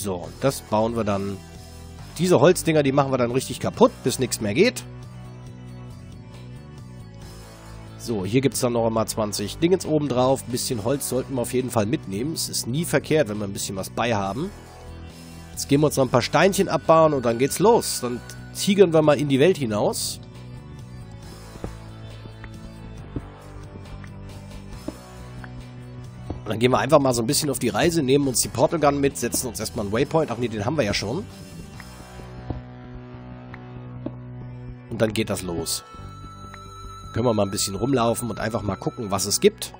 So, das bauen wir dann. Diese Holzdinger, die machen wir dann richtig kaputt, bis nichts mehr geht. So, hier gibt es dann noch einmal 20 Dingens oben drauf. Ein bisschen Holz sollten wir auf jeden Fall mitnehmen. Es ist nie verkehrt, wenn wir ein bisschen was bei haben. Jetzt gehen wir uns noch ein paar Steinchen abbauen und dann geht's los. Dann tigern wir mal in die Welt hinaus. Und dann gehen wir einfach mal so ein bisschen auf die Reise, nehmen uns die Portal Gun mit, setzen uns erstmal einen Waypoint. Ach nee, den haben wir ja schon. Und dann geht das los. Können wir mal ein bisschen rumlaufen und einfach mal gucken, was es gibt.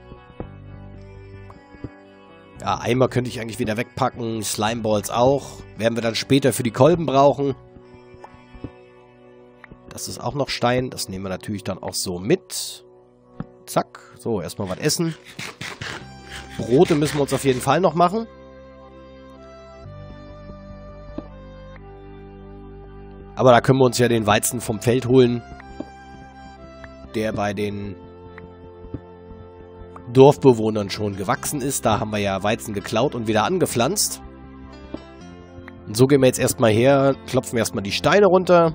Ja, Eimer könnte ich eigentlich wieder wegpacken. Slimeballs auch. Werden wir dann später für die Kolben brauchen. Das ist auch noch Stein. Das nehmen wir natürlich dann auch so mit. Zack. So, erstmal was essen. Brote müssen wir uns auf jeden Fall noch machen. Aber da können wir uns ja den Weizen vom Feld holen, der bei den Dorfbewohnern schon gewachsen ist. Da haben wir ja Weizen geklaut und wieder angepflanzt. Und so gehen wir jetzt erstmal her, klopfen erstmal die Steine runter.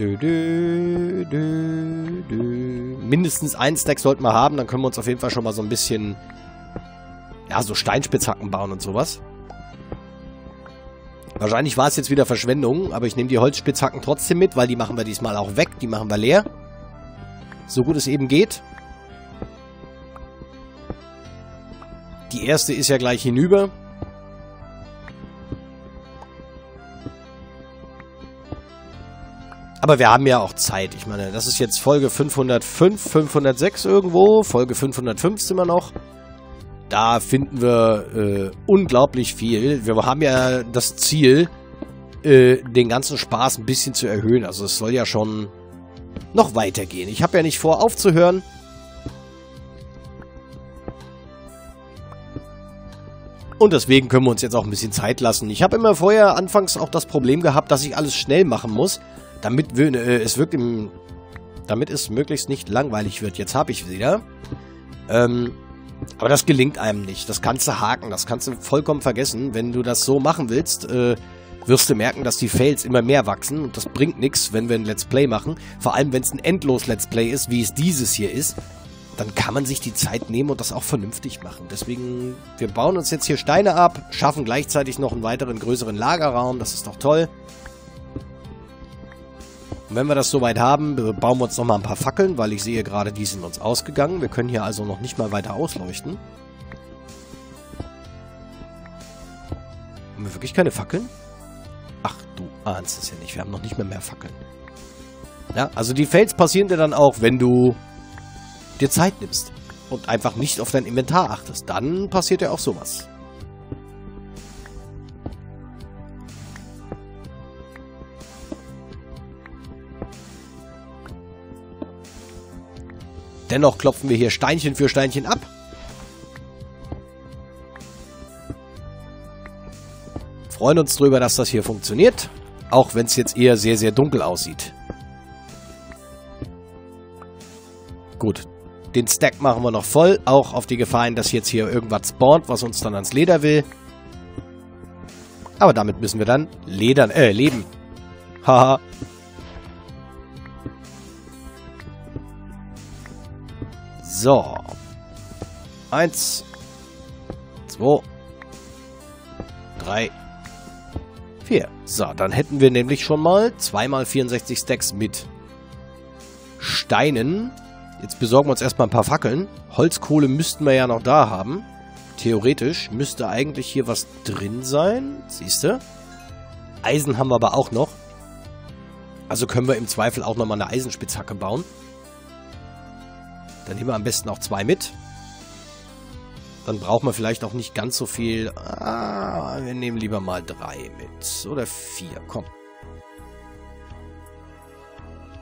Dö, dö, dö, dö. Mindestens ein Stack sollten wir haben, dann können wir uns auf jeden Fall schon mal so ein bisschen, ja, so Steinspitzhacken bauen und sowas. Wahrscheinlich war es jetzt wieder Verschwendung, aber ich nehme die Holzspitzhacken trotzdem mit, weil die machen wir diesmal auch weg, die machen wir leer. So gut es eben geht. Die erste ist ja gleich hinüber. Aber wir haben ja auch Zeit. Ich meine, das ist jetzt Folge 505, 506 irgendwo. Folge 505 sind wir noch. Da finden wir äh, unglaublich viel. Wir haben ja das Ziel, äh, den ganzen Spaß ein bisschen zu erhöhen. Also es soll ja schon noch weitergehen. Ich habe ja nicht vor, aufzuhören. Und deswegen können wir uns jetzt auch ein bisschen Zeit lassen. Ich habe immer vorher anfangs auch das Problem gehabt, dass ich alles schnell machen muss damit äh, es im, damit es möglichst nicht langweilig wird. Jetzt habe ich wieder. Ähm, aber das gelingt einem nicht. Das kannst du haken, das kannst du vollkommen vergessen. Wenn du das so machen willst, äh, wirst du merken, dass die Fails immer mehr wachsen und das bringt nichts, wenn wir ein Let's Play machen. Vor allem, wenn es ein endlos Let's Play ist, wie es dieses hier ist, dann kann man sich die Zeit nehmen und das auch vernünftig machen. Deswegen, wir bauen uns jetzt hier Steine ab, schaffen gleichzeitig noch einen weiteren größeren Lagerraum, das ist doch toll. Und wenn wir das soweit haben, bauen wir uns nochmal ein paar Fackeln, weil ich sehe gerade, die sind uns ausgegangen. Wir können hier also noch nicht mal weiter ausleuchten. Haben wir wirklich keine Fackeln? Ach, du ahnst es ja nicht. Wir haben noch nicht mehr mehr Fackeln. Ja, also die Fails passieren dir dann auch, wenn du dir Zeit nimmst und einfach nicht auf dein Inventar achtest. Dann passiert ja auch sowas. Dennoch klopfen wir hier Steinchen für Steinchen ab. Freuen uns drüber, dass das hier funktioniert. Auch wenn es jetzt eher sehr, sehr dunkel aussieht. Gut. Den Stack machen wir noch voll. Auch auf die Gefahr hin, dass jetzt hier irgendwas spawnt, was uns dann ans Leder will. Aber damit müssen wir dann ledern, äh, leben. Haha. So. Eins. Zwei. Drei. Vier. So, dann hätten wir nämlich schon mal zweimal 64 Stacks mit Steinen. Jetzt besorgen wir uns erstmal ein paar Fackeln. Holzkohle müssten wir ja noch da haben. Theoretisch müsste eigentlich hier was drin sein. Siehst du? Eisen haben wir aber auch noch. Also können wir im Zweifel auch nochmal eine Eisenspitzhacke bauen. Dann nehmen wir am besten auch zwei mit. Dann brauchen wir vielleicht auch nicht ganz so viel. Ah, wir nehmen lieber mal drei mit. Oder vier, komm.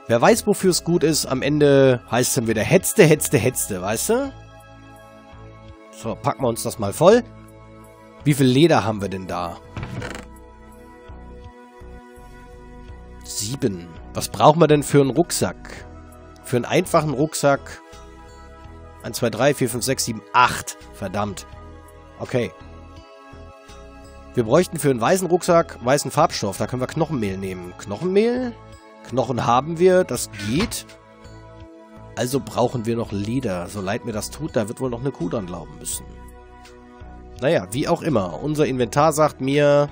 Wer weiß, wofür es gut ist, am Ende heißt es dann wieder hetzte, hetzte, hetzte, weißt du? So, packen wir uns das mal voll. Wie viel Leder haben wir denn da? Sieben. Was brauchen wir denn für einen Rucksack? Für einen einfachen Rucksack 1, 2, 3, 4, 5, 6, 7, 8. Verdammt. Okay. Wir bräuchten für einen weißen Rucksack weißen Farbstoff. Da können wir Knochenmehl nehmen. Knochenmehl? Knochen haben wir, das geht. Also brauchen wir noch Leder. So leid mir das tut, da wird wohl noch eine Kuh dran glauben müssen. Naja, wie auch immer. Unser Inventar sagt mir,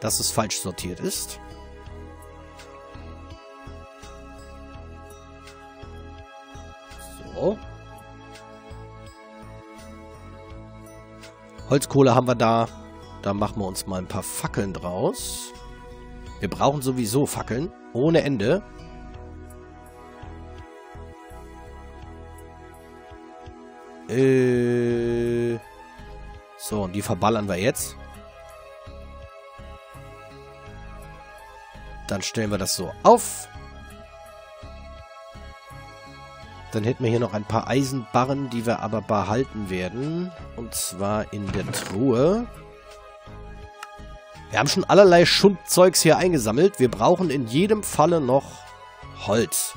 dass es falsch sortiert ist. Holzkohle haben wir da. Da machen wir uns mal ein paar Fackeln draus. Wir brauchen sowieso Fackeln. Ohne Ende. Äh. So, und die verballern wir jetzt. Dann stellen wir das so auf. Dann hätten wir hier noch ein paar Eisenbarren, die wir aber behalten werden. Und zwar in der Truhe. Wir haben schon allerlei Schundzeugs hier eingesammelt. Wir brauchen in jedem Falle noch Holz.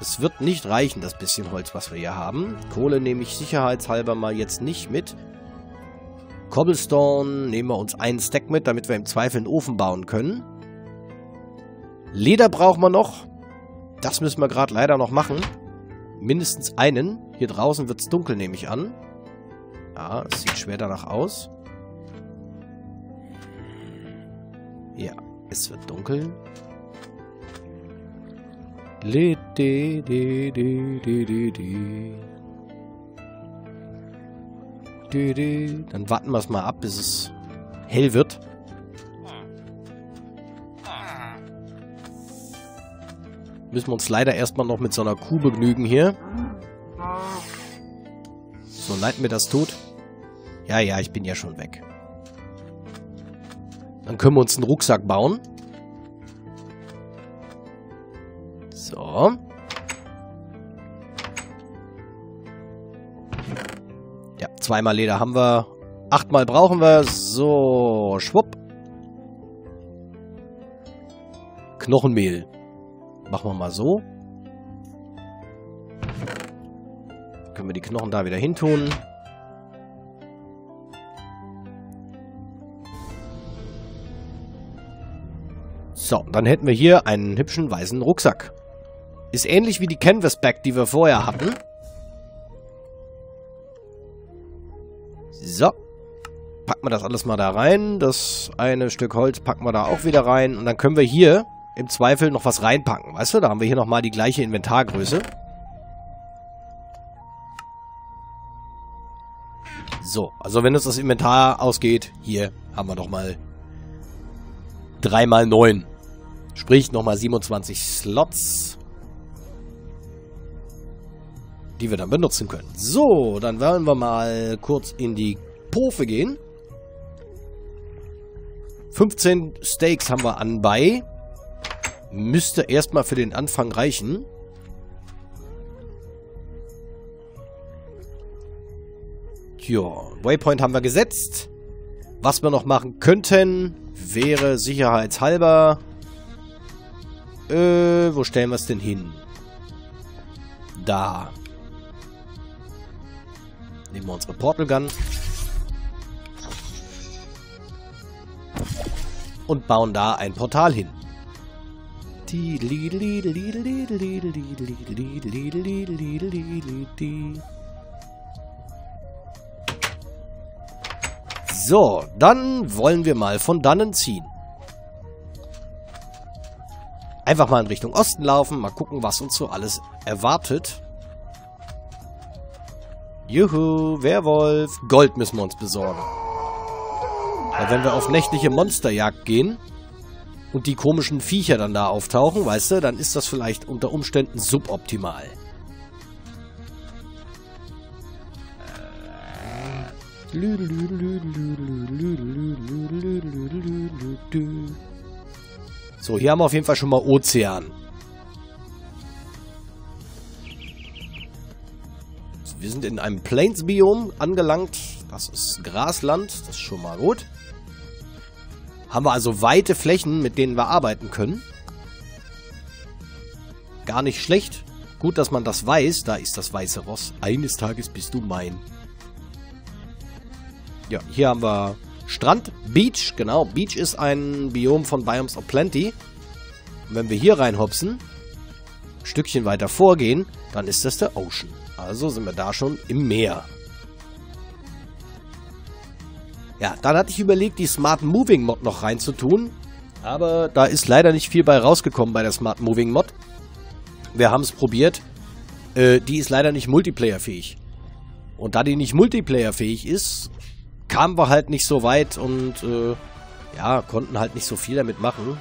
Es wird nicht reichen, das bisschen Holz, was wir hier haben. Kohle nehme ich sicherheitshalber mal jetzt nicht mit. Cobblestone nehmen wir uns einen Stack mit, damit wir im Zweifel einen Ofen bauen können. Leder brauchen wir noch. Das müssen wir gerade leider noch machen. Mindestens einen. Hier draußen wird es dunkel, nehme ich an. Ja, es sieht schwer danach aus. Ja, es wird dunkel. Dann warten wir es mal ab, bis es hell wird. Müssen wir uns leider erstmal noch mit so einer Kuh begnügen hier. So leid mir das tut. Ja, ja, ich bin ja schon weg. Dann können wir uns einen Rucksack bauen. So. Ja, zweimal Leder haben wir. Achtmal brauchen wir. So, schwupp. Knochenmehl. Machen wir mal so. Können wir die Knochen da wieder hin tun. So, dann hätten wir hier einen hübschen weißen Rucksack. Ist ähnlich wie die Canvas Bag, die wir vorher hatten. So. Packen wir das alles mal da rein. Das eine Stück Holz packen wir da auch wieder rein. Und dann können wir hier im Zweifel noch was reinpacken. Weißt du, da haben wir hier nochmal die gleiche Inventargröße. So, also wenn uns das Inventar ausgeht, hier haben wir nochmal 3 mal 9. Sprich nochmal 27 Slots, die wir dann benutzen können. So, dann werden wir mal kurz in die Pofe gehen. 15 Steaks haben wir anbei. Müsste erstmal für den Anfang reichen. Ja, Waypoint haben wir gesetzt. Was wir noch machen könnten, wäre sicherheitshalber... Äh, wo stellen wir es denn hin? Da. Nehmen wir unsere Portal Gun. Und bauen da ein Portal hin. So, dann wollen wir mal von dannen ziehen. Einfach mal in Richtung Osten laufen, mal gucken, was uns so alles erwartet. Juhu, Werwolf. Gold müssen wir uns besorgen. Weil wenn wir auf nächtliche Monsterjagd gehen und die komischen Viecher dann da auftauchen, weißt du, dann ist das vielleicht unter Umständen suboptimal. So, hier haben wir auf jeden Fall schon mal Ozean. Wir sind in einem Plains-Biom angelangt. Das ist Grasland. Das ist schon mal gut. Haben wir also weite Flächen, mit denen wir arbeiten können. Gar nicht schlecht. Gut, dass man das weiß. Da ist das weiße Ross. Eines Tages bist du mein. Ja, hier haben wir Strand. Beach, genau. Beach ist ein Biom von Biomes of Plenty. Und wenn wir hier reinhopsen, ein Stückchen weiter vorgehen, dann ist das der Ocean. Also sind wir da schon im Meer. Ja, dann hatte ich überlegt, die Smart Moving Mod noch reinzutun. Aber da ist leider nicht viel bei rausgekommen bei der Smart Moving Mod. Wir haben es probiert. Äh, die ist leider nicht multiplayerfähig. Und da die nicht multiplayerfähig ist, kamen wir halt nicht so weit und äh, ja, konnten halt nicht so viel damit machen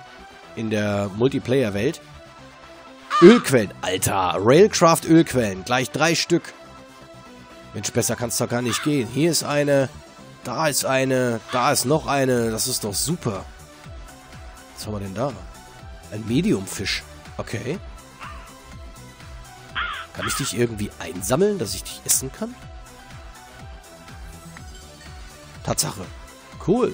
in der Multiplayer-Welt. Ölquellen, Alter, Railcraft-Ölquellen, gleich drei Stück. Mensch, besser kann es doch gar nicht gehen. Hier ist eine, da ist eine, da ist noch eine, das ist doch super. Was haben wir denn da? Ein Mediumfisch. Okay. Kann ich dich irgendwie einsammeln, dass ich dich essen kann? Tatsache. Cool.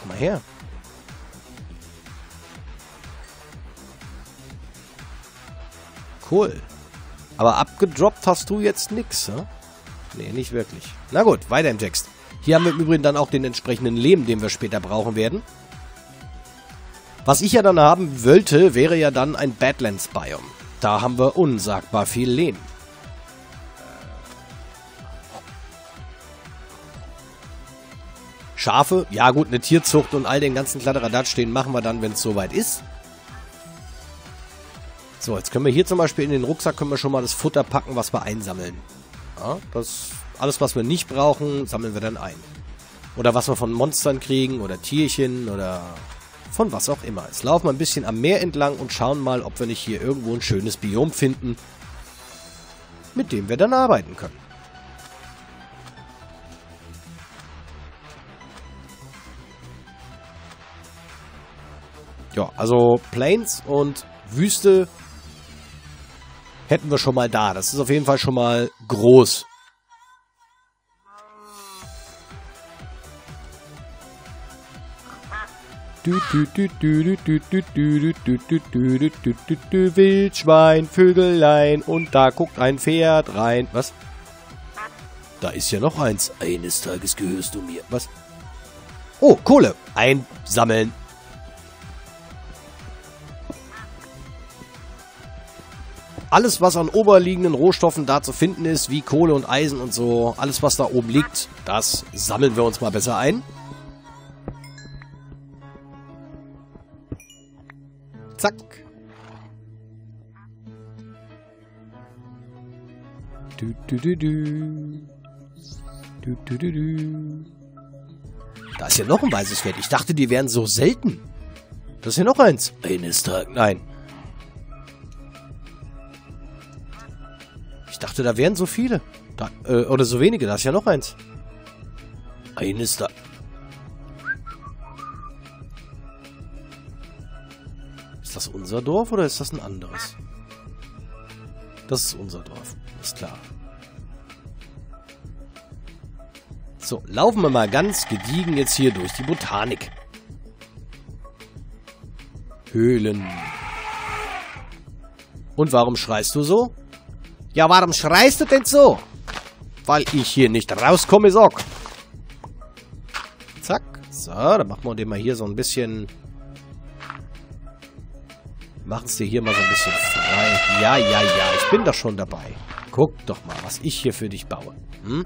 Komm mal her. Cool. Aber abgedroppt hast du jetzt nix, ne? Nee, nicht wirklich. Na gut, weiter im Text. Hier haben wir im Übrigen dann auch den entsprechenden Lehm, den wir später brauchen werden. Was ich ja dann haben wollte, wäre ja dann ein Badlands-Biome. Da haben wir unsagbar viel Lehm. Schafe, ja gut, eine Tierzucht und all den ganzen Kladderadatsch stehen machen wir dann, wenn es soweit ist. So, jetzt können wir hier zum Beispiel in den Rucksack können wir schon mal das Futter packen, was wir einsammeln. Ja, das, alles, was wir nicht brauchen, sammeln wir dann ein. Oder was wir von Monstern kriegen oder Tierchen oder von was auch immer. Jetzt laufen wir ein bisschen am Meer entlang und schauen mal, ob wir nicht hier irgendwo ein schönes Biom finden, mit dem wir dann arbeiten können. Ja, also Plains und Wüste hätten wir schon mal da. Das ist auf jeden Fall schon mal groß. Wildschwein, Vögelein und da guckt ein Pferd rein. Was? Da ist ja noch eins. Eines Tages gehörst du mir. Was? Oh, Kohle. Einsammeln. Alles, was an oberliegenden Rohstoffen da zu finden ist, wie Kohle und Eisen und so, alles, was da oben liegt, das sammeln wir uns mal besser ein. Zack. Du, du, du, du. Du, du, du, du. Da ist ja noch ein weißes Pferd. Ich dachte, die wären so selten. Das ist ja noch eins. Eines Tages. Nein. Dachte, da wären so viele. Da, äh, oder so wenige. Da ist ja noch eins. Eines da. Ist das unser Dorf oder ist das ein anderes? Das ist unser Dorf. Ist klar. So, laufen wir mal ganz gediegen jetzt hier durch die Botanik. Höhlen. Und warum schreist du so? Ja, warum schreist du denn so? Weil ich hier nicht rauskomme, sag. Zack. So, dann machen wir den mal hier so ein bisschen Machen es dir hier mal so ein bisschen frei. Ja, ja, ja, ich bin doch schon dabei. Guck doch mal, was ich hier für dich baue. Hm?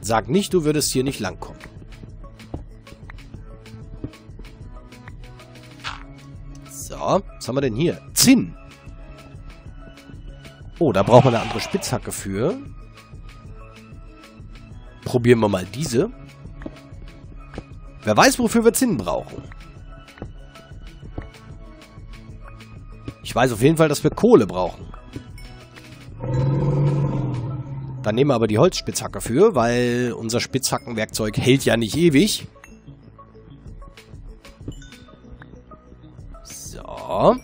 Sag nicht, du würdest hier nicht langkommen. So, was haben wir denn hier? Zinn. Oh, da brauchen wir eine andere Spitzhacke für. Probieren wir mal diese. Wer weiß, wofür wir Zinn brauchen. Ich weiß auf jeden Fall, dass wir Kohle brauchen. Dann nehmen wir aber die Holzspitzhacke für, weil unser Spitzhackenwerkzeug hält ja nicht ewig. So.